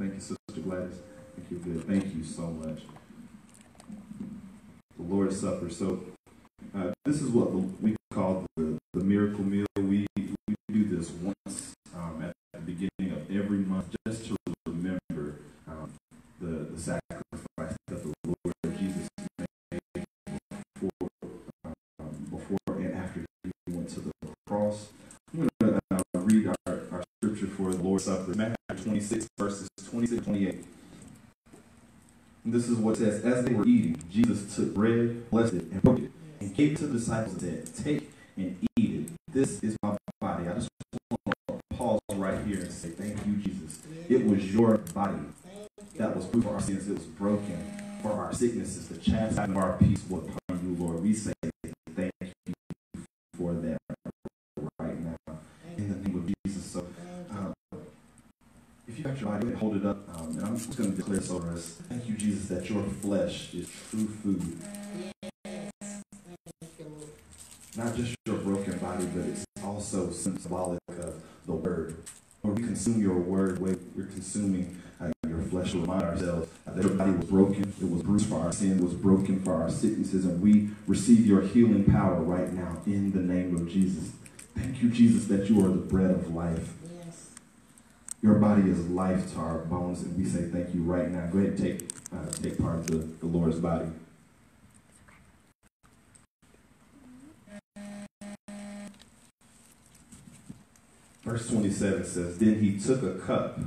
Thank you, Sister Gladys. Thank you, good. Thank you so much. The Lord's Supper. So, uh, this is what we call the, the miracle meal. We, we do this once um, at the beginning of every month just to remember um, the, the sacrifice that the Lord Jesus made before, um, before and after he went to the cross. I'm going to uh, read our, our scripture for the Lord's Supper, Matthew 26, verses 26 28. And this is what it says As they were eating, Jesus took bread, blessed it, and broke it, and gave it to the disciples and said, Take and eat it. This is my body. I just want to pause right here and say, Thank you, Jesus. It was your body that was for our sins. It was broken for our sicknesses. The chastisement of our peace was upon you, Lord. We say thank you for that right now. In the name of Jesus. So, um, got your body, hold it up. Um, and I'm just going to declare this over us. Thank you, Jesus, that your flesh is true food. Not just your broken body, but it's also symbolic of the word. When we consume your word, we're consuming uh, your flesh to remind ourselves that your body was broken, it was bruised for our sin, it was broken for our sicknesses, and we receive your healing power right now in the name of Jesus. Thank you, Jesus, that you are the bread of life. Your body is life to our bones, and we say thank you right now. Go ahead and take, uh, take part of the, the Lord's body. Verse 27 says, Then he took a cup,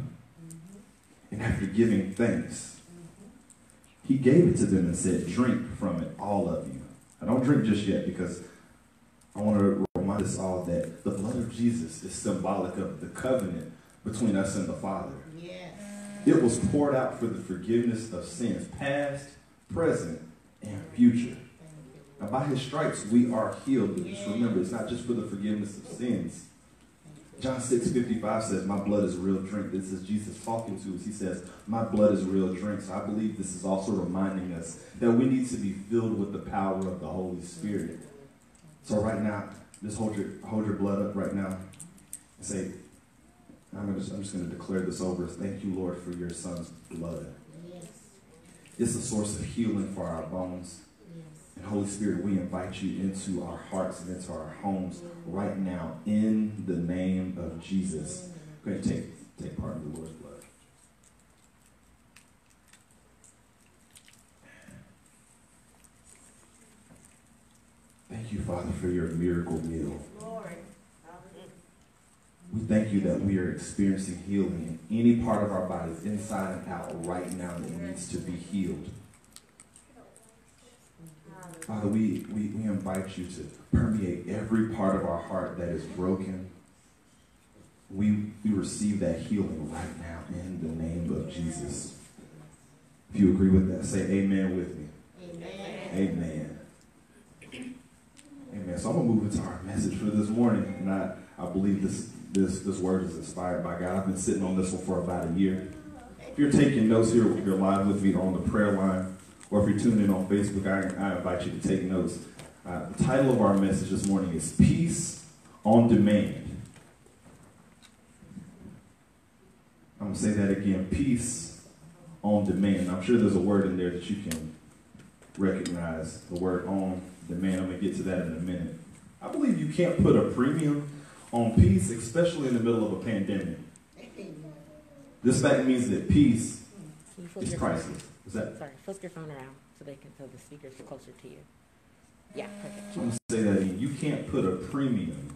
and after giving thanks, he gave it to them and said, Drink from it, all of you. I don't drink just yet because I want to remind us all that the blood of Jesus is symbolic of the covenant between us and the Father. Yes. It was poured out for the forgiveness of sins, past, present, and future. Now, by his stripes, we are healed. But just remember, it's not just for the forgiveness of sins. John 6 55 says, My blood is real drink. This is Jesus talking to us. He says, My blood is real drink. So I believe this is also reminding us that we need to be filled with the power of the Holy Spirit. So right now, just hold your hold your blood up right now and say, I'm just, I'm just going to declare this over. Thank you, Lord, for your son's blood. Yes. It's a source of healing for our bones. Yes. And Holy Spirit, we invite you into our hearts and into our homes right now in the name of Jesus. Go ahead and take, take part in the Lord's blood. Thank you, Father, for your miracle meal. Lord. We thank you that we are experiencing healing in any part of our bodies, inside and out, right now, that needs to be healed. Father, we, we, we invite you to permeate every part of our heart that is broken. We, we receive that healing right now in the name of Jesus. If you agree with that, say amen with me. Amen. Amen. Amen. So I'm going to move into our message for this morning. And I, I believe this this, this word is inspired by God. I've been sitting on this one for about a year. If you're taking notes here, if you're live with me on the prayer line, or if you're tuning in on Facebook, I, I invite you to take notes. Uh, the title of our message this morning is Peace on Demand. I'm going to say that again Peace on Demand. I'm sure there's a word in there that you can recognize the word on demand. I'm going to get to that in a minute. I believe you can't put a premium on peace, especially in the middle of a pandemic. This fact means that peace is priceless. Is that? Sorry, flip your phone around so they can so the speakers are closer to you. Yeah, perfect. I'm gonna say that again. You can't put a premium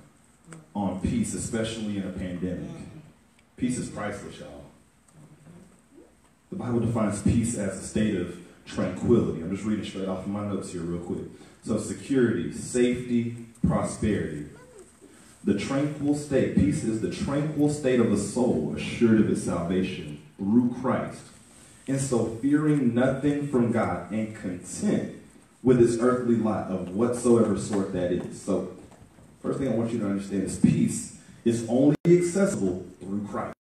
on peace, especially in a pandemic. Peace is priceless, y'all. The Bible defines peace as a state of tranquility. I'm just reading straight off of my notes here, real quick. So, security, safety, prosperity, the tranquil state, peace is the tranquil state of the soul, assured of its salvation through Christ. And so, fearing nothing from God and content with its earthly lot of whatsoever sort that is. So, first thing I want you to understand is peace is only accessible through Christ.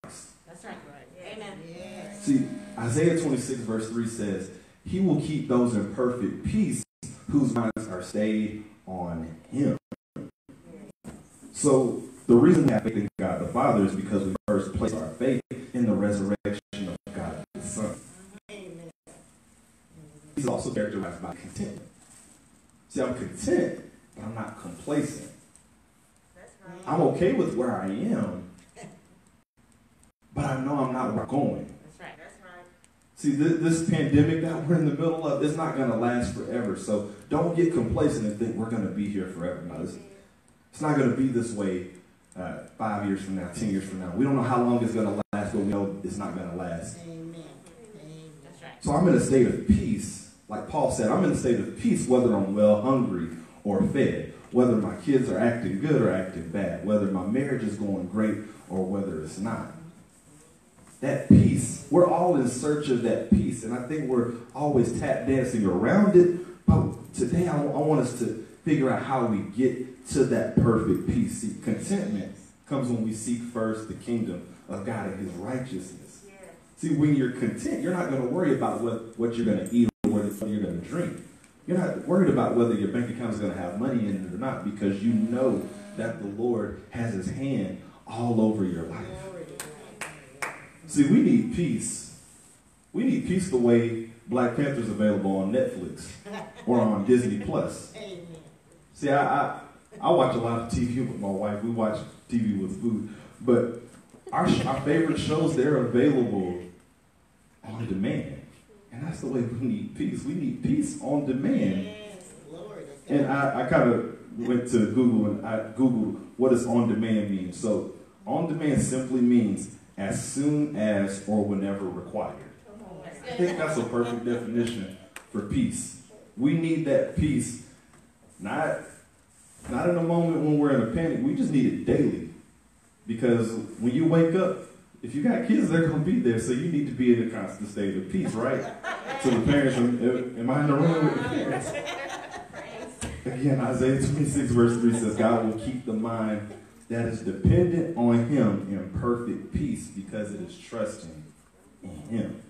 That's right. right. Amen. Yeah. See, Isaiah 26, verse 3 says, He will keep those in perfect peace whose minds are stayed on Him. So the reason we have faith in God the Father is because we first place our faith in the resurrection of God the Son. Amen. He's also characterized by contentment. See, I'm content, but I'm not complacent. Right. I'm okay with where I am, but I know I'm not where I'm going. That's right. That's right. See, this, this pandemic that we're in the middle of, it's not going to last forever. So don't get complacent and think we're going to be here forever. No, it's, not going to be this way uh, five years from now, ten years from now. We don't know how long it's going to last, but we know it's not going to last. Amen. Amen. That's right. So I'm in a state of peace. Like Paul said, I'm in a state of peace whether I'm well hungry or fed, whether my kids are acting good or acting bad, whether my marriage is going great or whether it's not. That peace, we're all in search of that peace, and I think we're always tap dancing around it. But today I, I want us to figure out how we get to that perfect peace. See, contentment comes when we seek first the kingdom of God and his righteousness. See, when you're content, you're not going to worry about what, what you're going to eat or what you're going to drink. You're not worried about whether your bank account is going to have money in it or not because you know that the Lord has his hand all over your life. Glory to God. See, we need peace. We need peace the way Black Panther's available on Netflix or on Disney Plus. See, I, I I watch a lot of TV with my wife. We watch TV with food, but our our favorite shows they're available on demand, and that's the way we need peace. We need peace on demand. And I, I kind of went to Google and I Googled what does on demand mean. So on demand simply means as soon as or whenever required. I think that's a perfect definition for peace. We need that peace, not not in a moment when we're in a panic. We just need it daily, because when you wake up, if you got kids, they're going to be there. So you need to be in a constant state of peace, right? So the parents, am, am I in the room with the parents? Again, Isaiah 26, verse 3 says, God will keep the mind that is dependent on Him in perfect peace because it is trusting in Him.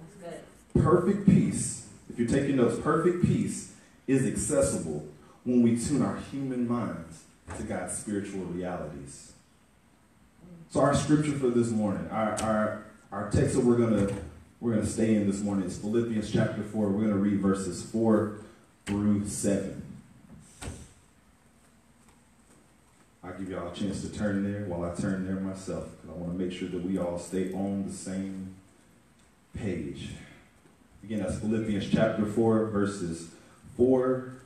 That's good. Perfect peace, if you're taking notes, perfect peace is accessible when we tune our human minds to God's spiritual realities. So our scripture for this morning, our, our, our text that we're gonna we're gonna stay in this morning is Philippians chapter 4. We're gonna read verses 4 through 7. I'll give y'all a chance to turn there while I turn there myself, because I want to make sure that we all stay on the same page. Again, that's Philippians chapter 4, verses 4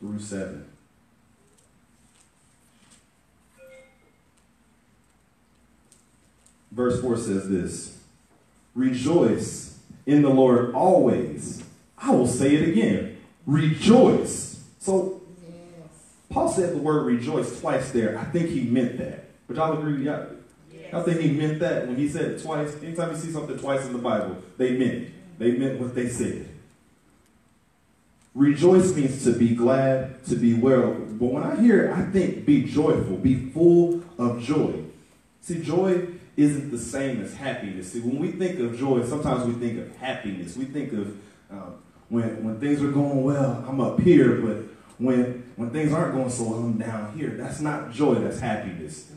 through 7. Verse 4 says this Rejoice in the Lord always. I will say it again. Rejoice. So, Yes. Paul said the word rejoice twice there. I think he meant that. But y'all agree? Y'all, I think he meant that when he said it twice. Anytime you see something twice in the Bible, they meant it. They meant what they said. Rejoice means to be glad, to be well. But when I hear it, I think be joyful, be full of joy. See, joy isn't the same as happiness. See, when we think of joy, sometimes we think of happiness. We think of um, when, when things are going well, I'm up here, but when, when things aren't going so well, I'm down here. That's not joy, that's happiness.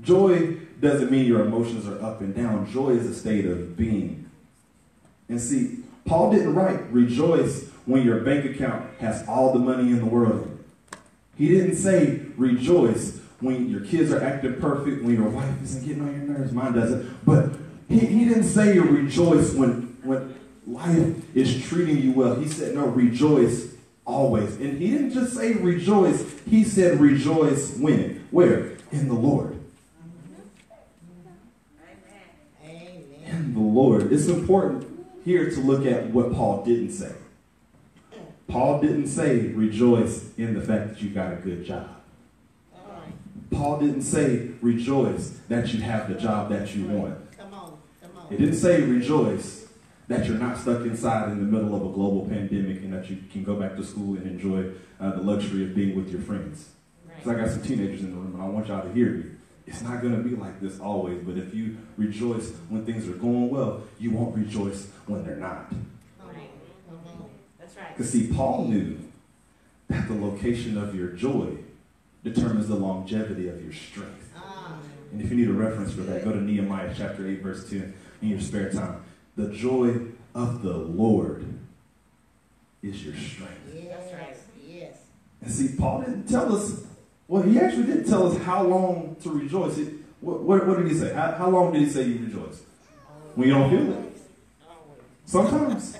Joy doesn't mean your emotions are up and down. Joy is a state of being. And see, Paul didn't write rejoice when your bank account has all the money in the world. He didn't say rejoice when your kids are acting perfect, when your wife isn't getting on your nerves. Mine doesn't. But he, he didn't say you rejoice when, when life is treating you well. He said, no, rejoice always. And he didn't just say rejoice. He said rejoice when? Where? In the Lord. Amen. in the Lord. It's important here to look at what Paul didn't say. Paul didn't say rejoice in the fact that you got a good job. Right. Paul didn't say rejoice that you have the job that you want. Come on. Come on. It didn't say rejoice that you're not stuck inside in the middle of a global pandemic and that you can go back to school and enjoy uh, the luxury of being with your friends. Because I got some teenagers in the room and I want y'all to hear me. It's not going to be like this always, but if you rejoice when things are going well, you won't rejoice when they're not. Come on. Come on. That's right. Because see, Paul knew that the location of your joy determines the longevity of your strength. And if you need a reference for that, go to Nehemiah chapter 8, verse 2 in your spare time. The joy of the Lord is your strength. Yes, right. yes. And see, Paul didn't tell us, well, he actually did tell us how long to rejoice. It, what, what, what did he say? How, how long did he say you rejoice? When you don't feel it. Sometimes.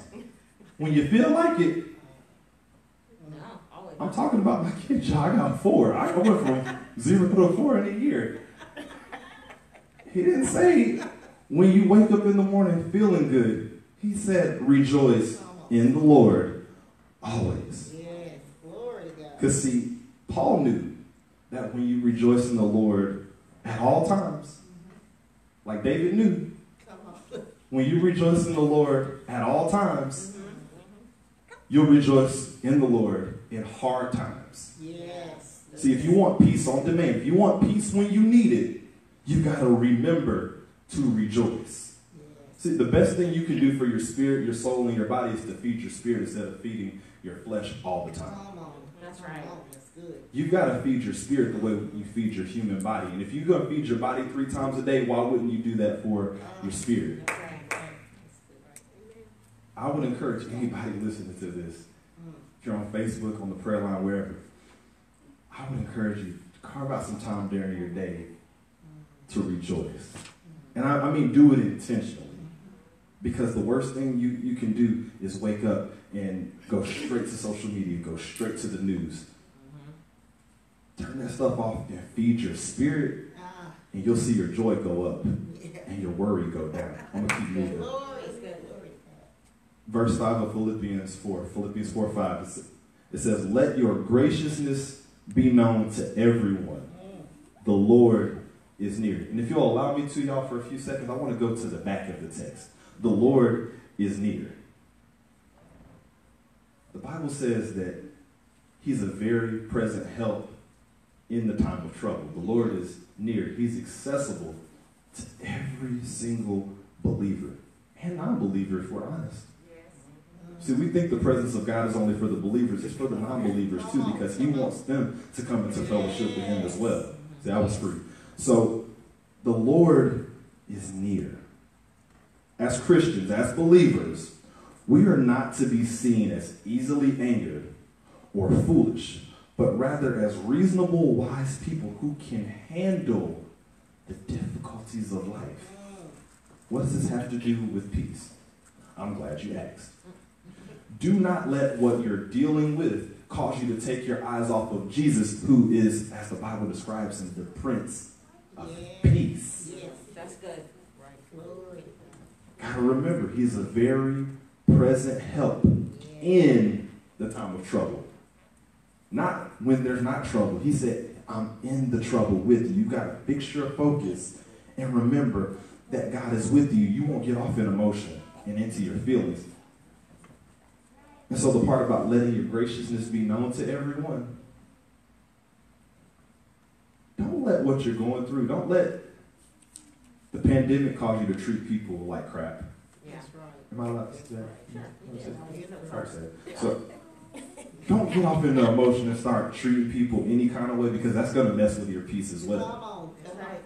When you feel like it. I'm talking about my kid. I got four. I went from zero to four in a year. He didn't say when you wake up in the morning feeling good. He said rejoice in the Lord always. Yes, glory to God. Because see, Paul knew that when you rejoice in the Lord at all times, like David knew, Come on. when you rejoice in the Lord at all times, mm-hmm. Mm-hmm. you'll rejoice in the Lord in hard times. Yes. See, if you want peace on demand, if you want peace when you need it, you got to remember to rejoice. Yes. See, the best thing you can do for your spirit, your soul, and your body is to feed your spirit instead of feeding your flesh all the time. Come on. That's Come right. on. That's good. You got to feed your spirit the way you feed your human body. And if you're going to feed your body three times a day, why wouldn't you do that for your spirit? I would encourage anybody listening to this, if you're on Facebook, on the prayer line, wherever, I would encourage you to carve out some time during your day to rejoice. And I, I mean, do it intentionally. Because the worst thing you, you can do is wake up and go straight to social media, go straight to the news. Turn that stuff off and feed your spirit, Ah, and you'll see your joy go up and your worry go down. I'm going to keep moving. Glory. That's good. Glory. Verse 5 of Philippians 4. Philippians 4 5. It says- Let your graciousness be known to everyone. The Lord is near. And if you'll allow me to, y'all, for a few seconds, I want to go to the back of the text. The Lord is near. The Bible says that He's a very present help in the time of trouble. The Lord is near. He's accessible to every single believer and non believer, if we're honest. See, we think the presence of God is only for the believers. It's for the non-believers too, because He wants them to come into fellowship with Him as well. See, I was free. So, the Lord is near. As Christians, as believers, we are not to be seen as easily angered or foolish, but rather as reasonable, wise people who can handle the difficulties of life. What does this have to do with peace? I'm glad you asked. Do not let what you're dealing with cause you to take your eyes off of Jesus, who is, as the Bible describes him, the Prince of Peace. Yes. That's good. Right. Gotta remember, he's a very present help in the time of trouble. Not when there's not trouble. He said, I'm in the trouble with you. You gotta fix your focus and remember that God is with you. You won't get off in emotion and into your feelings. And so the part about letting your graciousness be known to everyone. Don't let what you're going through, don't let the pandemic cause you to treat people like crap. Yeah. That's right. Am I allowed to say that? Sure. What is it? Yeah. It. So don't get off into emotion and start treating people any kind of way because that's going to mess with your peace as Come well. on. That's Come on. right.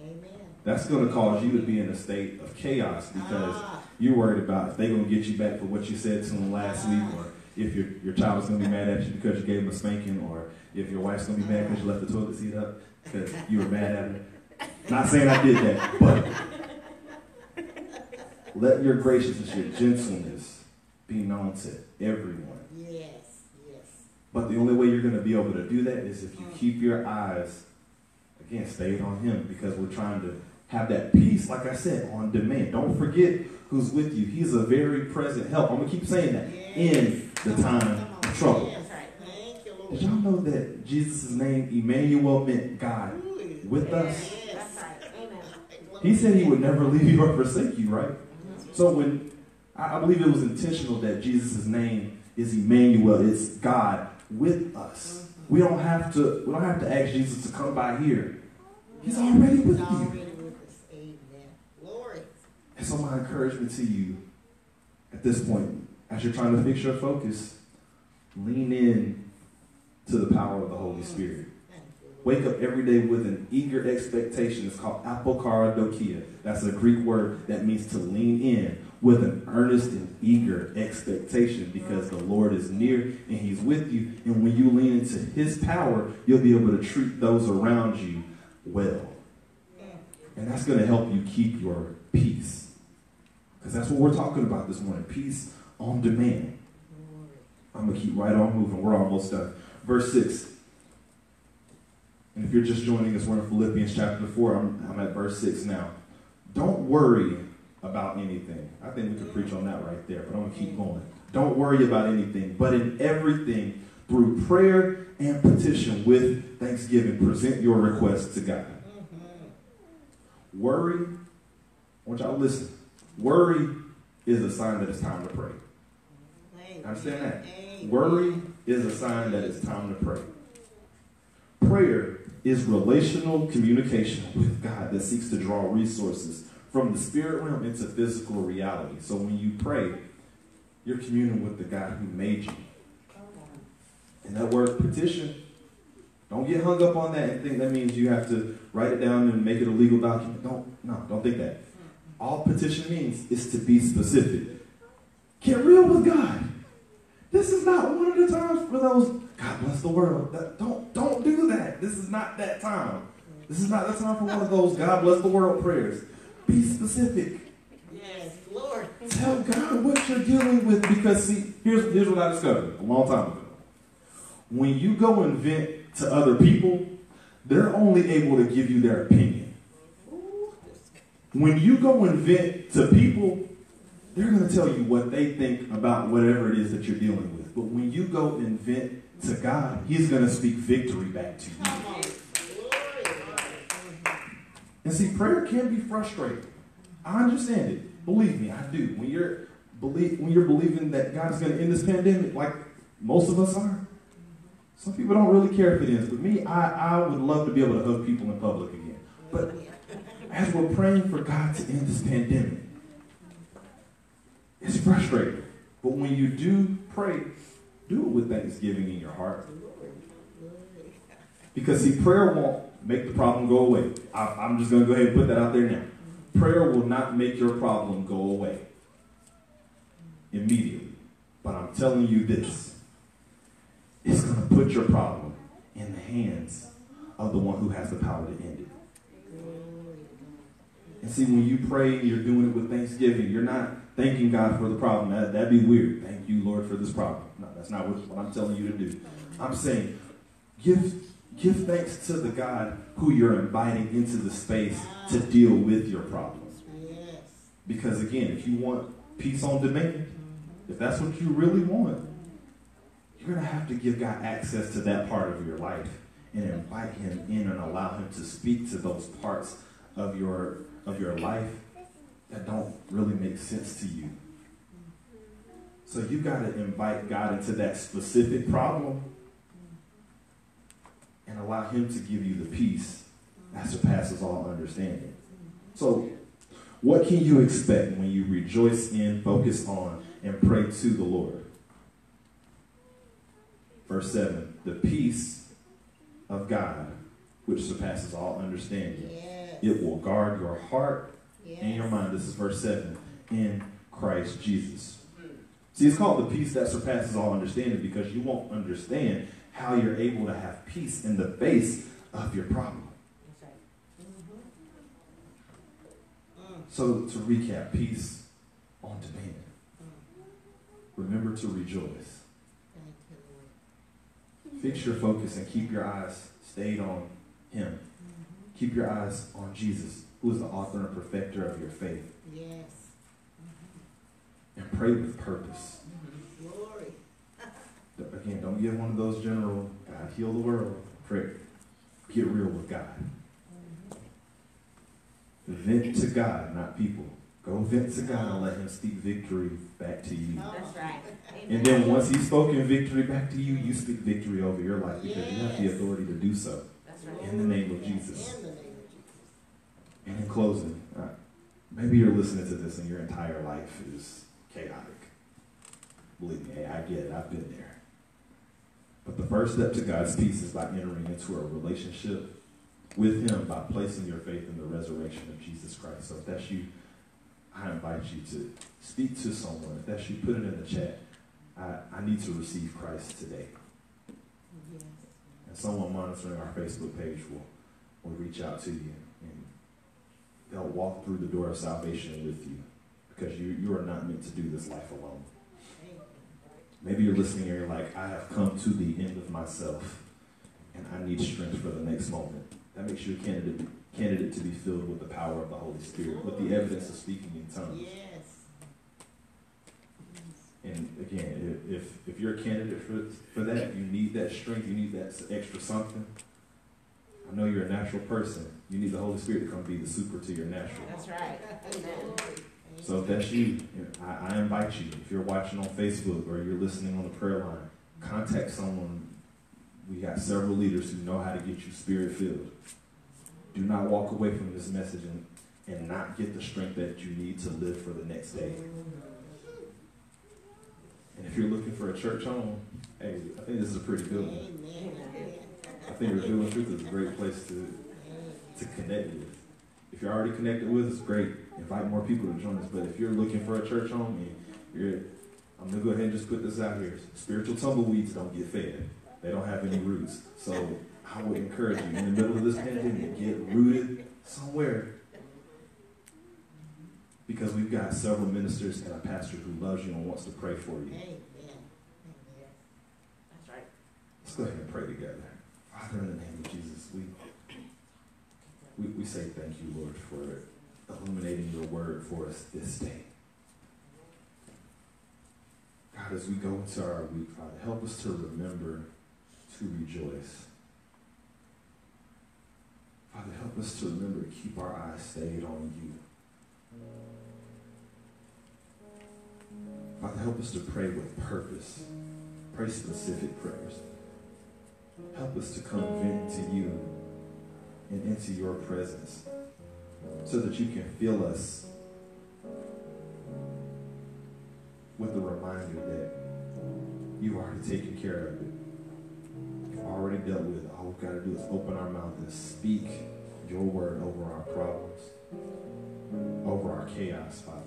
Amen. That's going to cause you to be in a state of chaos because Ah, you're worried about if they're going to get you back for what you said to them last week or if your, your child is going to be mad at you because you gave them a spanking or if your wife's going to be mad because you left the toilet seat up because you were mad at her. Not saying I did that, but let your graciousness, your gentleness be known to everyone. yes. Yes. But the only way you're going to be able to do that is if you keep your eyes, again, stayed on Him because we're trying to have that peace, like I said, on demand. Don't forget who's with you. He's a very present help. I'm going to keep saying that in the time of trouble. Yes. Right. Thank you, Lord. Did y'all know that Jesus' name, Emmanuel, meant God Ooh, with us? Yes. That's right. He said He would never leave you or forsake you, right? Mm-hmm. So when I I believe it was intentional that Jesus' name is Emmanuel, it's God with us. Mm-hmm. We don't have to we don't have to ask Jesus to come by here. He's already with He's you. already with us. Amen. Glory. And so my encouragement to you at this point, as you're trying to fix your focus, lean in to the power of the Holy Spirit. Wake up every day with an eager expectation. It's called apokaradokia. That's a Greek word that means to lean in with an earnest and eager expectation because the Lord is near and He's with you. And when you lean into His power, you'll be able to treat those around you well. And that's going to help you keep your peace. Because that's what we're talking about this morning peace on demand. I'm going to keep right on moving. We're almost done. Verse 6. And if you're just joining us, we're in Philippians chapter 4. I'm, I'm at verse 6 now. Don't worry about anything. I think we could preach on that right there, but I'm going to keep going. Don't worry about anything, but in everything, through prayer and petition with thanksgiving, present your requests to God. Worry, I want y'all to listen. Worry is a sign that it's time to pray. Understand that? Worry is a sign that it's time to pray. Prayer is relational communication with God that seeks to draw resources from the spirit realm into physical reality. So when you pray, you're communing with the God who made you. And that word petition, don't get hung up on that and think that means you have to write it down and make it a legal document. Don't, no, don't think that. All petition means is to be specific. Get real with God. This is not one of the times for those, God bless the world. That, don't, don't do that. This is not that time. This is not the time for one of those God bless the world prayers. Be specific. Yes, Lord. Tell God what you're dealing with because see, here's, here's what I discovered a long time ago. When you go and vent to other people, they're only able to give you their opinion. When you go and vent to people, they're going to tell you what they think about whatever it is that you're dealing with. But when you go and vent to God, He's going to speak victory back to you. Come on. Glory. And see, prayer can be frustrating. I understand it. Believe me, I do. When you're believe when you're believing that God is going to end this pandemic, like most of us are, some people don't really care if it ends. But me, I, I would love to be able to hug people in public again. But as we're praying for God to end this pandemic, it's frustrating. But when you do pray, do it with thanksgiving in your heart. Because see, prayer won't make the problem go away. I, I'm just going to go ahead and put that out there now. Prayer will not make your problem go away immediately. But I'm telling you this it's going to put your problem in the hands of the one who has the power to end it. And see, when you pray you're doing it with thanksgiving, you're not thanking God for the problem. That, that'd be weird. Thank you, Lord, for this problem. No, that's not what, what I'm telling you to do. I'm saying, give, give thanks to the God who you're inviting into the space to deal with your problem. Because again, if you want peace on demand, if that's what you really want, you're going to have to give God access to that part of your life and invite him in and allow him to speak to those parts of your of your life that don't really make sense to you. So you got to invite God into that specific problem and allow him to give you the peace that surpasses all understanding. So what can you expect when you rejoice in, focus on, and pray to the Lord? Verse 7 The peace of God, which surpasses all understanding, Yes. It will guard your heart Yes. and your mind. This is verse 7 in Christ Jesus. See, it's called the peace that surpasses all understanding because you won't understand how you're able to have peace in the face of your problem. Mm. So, to recap, peace on demand. Remember to rejoice. Fix your focus and keep your eyes stayed on Him. Mm-hmm. Keep your eyes on Jesus, who is the author and perfecter of your faith. Yes. And pray with purpose. Glory. Again, don't get one of those general, God heal the world. Pray. Get real with God. Vent to God, not people. Go vent to God and let Him speak victory back to you. That's right. And then once He's spoken victory back to you, you speak victory over your life because you have the authority to do so. That's In the name of Jesus. In the name of Jesus. And in closing, uh, maybe you're listening to this and your entire life is chaotic. Believe me, I get it. I've been there. But the first step to God's peace is by entering into a relationship with Him by placing your faith in the resurrection of Jesus Christ. So if that's you, I invite you to speak to someone. If that's you, put it in the chat. I, I need to receive Christ today. Yes. And someone monitoring our Facebook page will, will reach out to you they'll walk through the door of salvation with you because you, you are not meant to do this life alone. Maybe you're listening and you're like, I have come to the end of myself and I need strength for the next moment. That makes you a candidate, candidate to be filled with the power of the Holy Spirit, with the evidence of speaking in tongues. Yes. And again, if, if, if you're a candidate for, for that, you need that strength, you need that extra something. I know you're a natural person. You need the Holy Spirit to come be the super to your natural. That's right. Amen. So if that's you, I, I invite you. If you're watching on Facebook or you're listening on the prayer line, contact someone. We got several leaders who know how to get you spirit filled. Do not walk away from this message and, and not get the strength that you need to live for the next day. And if you're looking for a church home, hey, I think this is a pretty good one. Amen. I think Revealing Truth is a great place to, to connect with. If you're already connected with us, great. Invite more people to join us. But if you're looking for a church home, and you're, I'm gonna go ahead and just put this out here. Spiritual tumbleweeds don't get fed. They don't have any roots. So I would encourage you in the middle of this pandemic, get rooted somewhere. Because we've got several ministers and a pastor who loves you and wants to pray for you. Amen. That's right. Let's go ahead and pray together. Father, in the name of Jesus, we, we, we say thank you, Lord, for illuminating your word for us this day. God, as we go into our week, Father, help us to remember to rejoice. Father, help us to remember to keep our eyes stayed on you. Father, help us to pray with purpose. Pray specific prayers. Help us to come into you and into your presence so that you can fill us with the reminder that you've already taken care of it. You've already dealt with it. All we've got to do is open our mouth and speak your word over our problems, over our chaos, Father.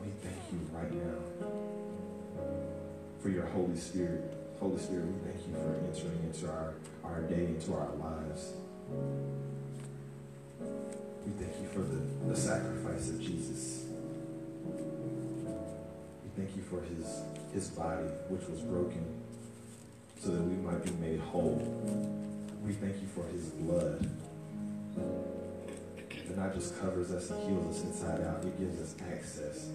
We thank you right now for your Holy Spirit. Holy Spirit, we thank you for entering into our, our day, into our lives. We thank you for the, the sacrifice of Jesus. We thank you for his, his body, which was broken, so that we might be made whole. We thank you for his blood that not just covers us and heals us inside out, it gives us access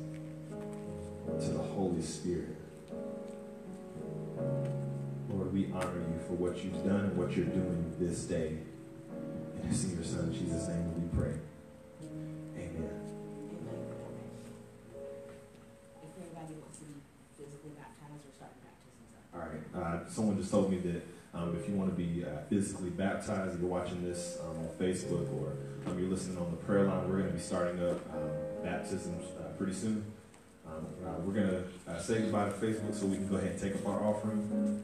to the Holy Spirit. Honor you for what you've done and what you're doing this day. And it's in your son Jesus' name we pray. Amen. All right. Uh, someone just told me that um, if you want to be uh, physically baptized, if you're watching this um, on Facebook or um, you're listening on the prayer line, we're going to be starting up um, baptisms uh, pretty soon. Um, uh, we're going to uh, say goodbye to Facebook so we can go ahead and take up our offering.